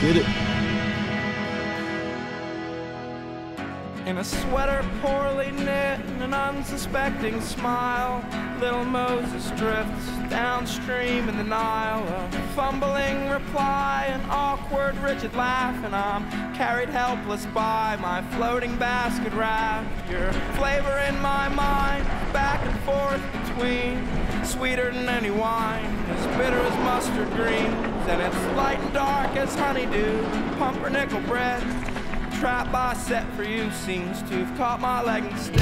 get it. In a sweater poorly knit and an unsuspecting smile, little Moses drifts downstream in the Nile. A fumbling reply, an awkward, rigid laugh, and I'm carried helpless by my floating basket raft. Your flavor in my mind, back and forth between sweeter than any wine, as bitter as mustard greens, and it's light and dark as honeydew, pumpernickel bread. Trap I set for you seems to have caught my leg instead.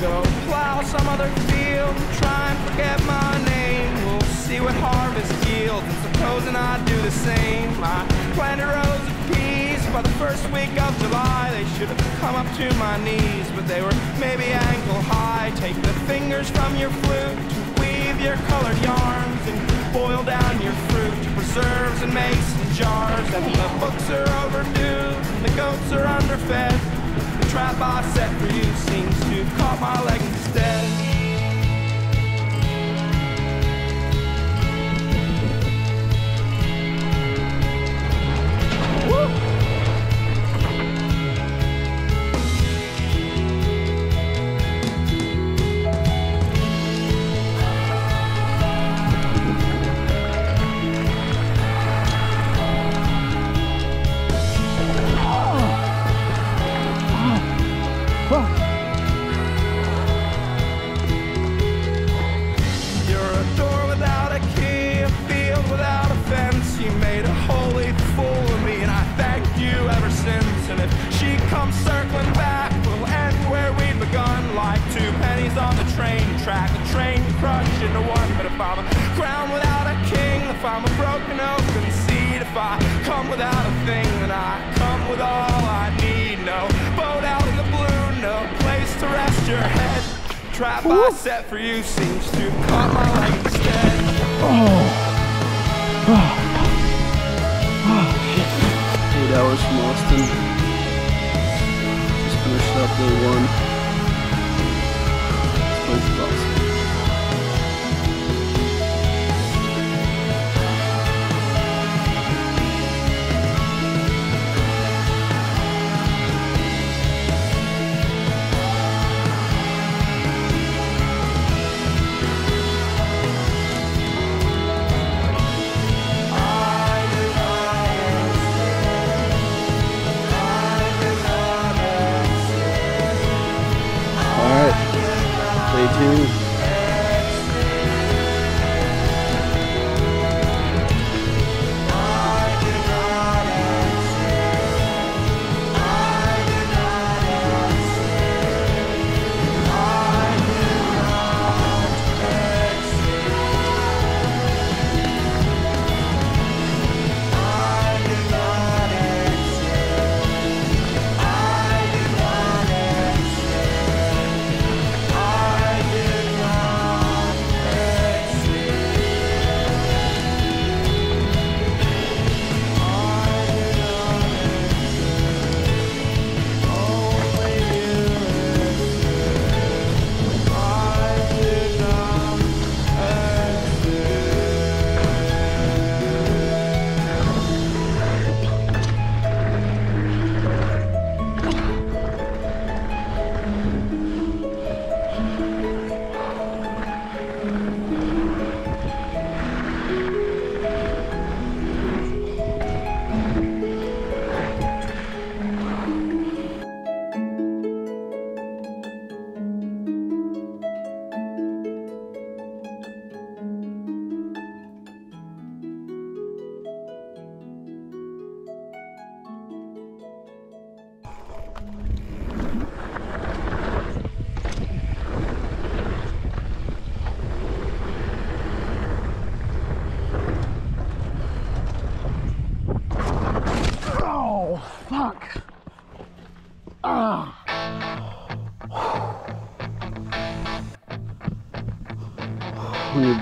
Go plow some other field try and forget my name. We'll see what harvest yields, and supposing I do the same. I rows of peas by the first week of July. They should have come up to my knees, but they were maybe ankle high. Take the fingers from your flute to weave your colored yarns and boil down your fruit to preserves and mason jars. And the books are overdue, and the goats are underfed. The trap I set for you seems to have caught my leg I'm a crown without a king, if I'm a broken oaken seed, if I come without a thing, then I come with all I need. No boat out in the blue, no place to rest your head. Trap I set for you seems to have caught my leg instead. Oh. Oh. Eight hours from Austin. Just finished up day one.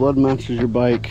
Blood matches your bike.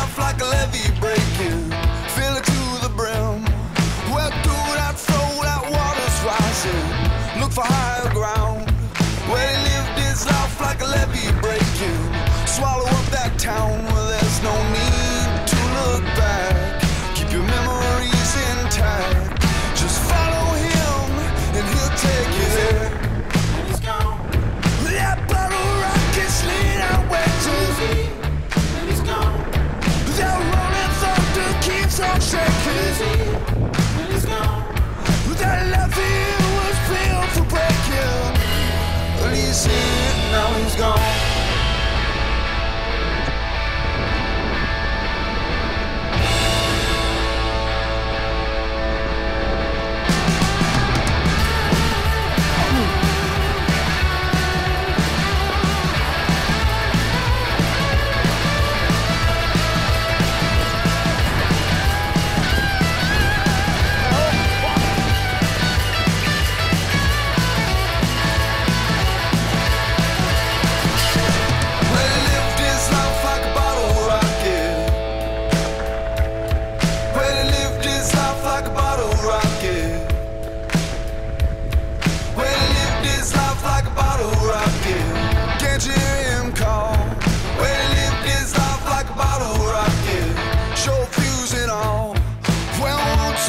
town where there's no need.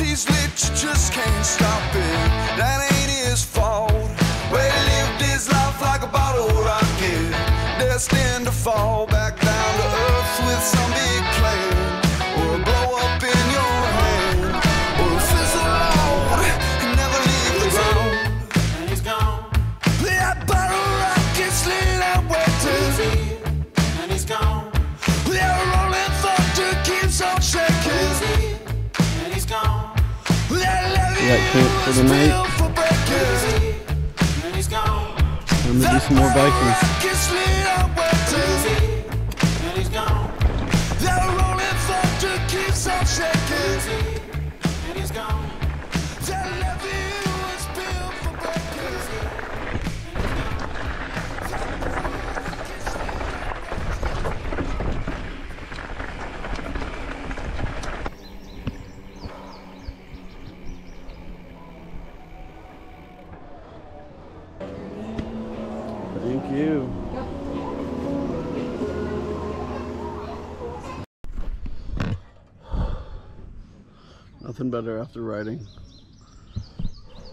He's lit, you just can't stop it. That ain't his fault. Well, he lived his life like a bottle rocket, destined to fall. that camp for the night. I'm gonna do some more biking. nothing better after riding.